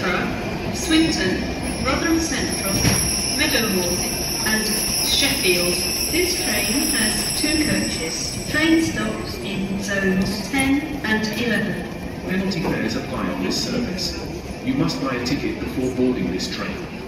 Swinton, Rotherham Central, Meadowhall and Sheffield. This train has two coaches. Train stops in zones 10 and 11. Penalty fares apply on this service. You must buy a ticket before boarding this train.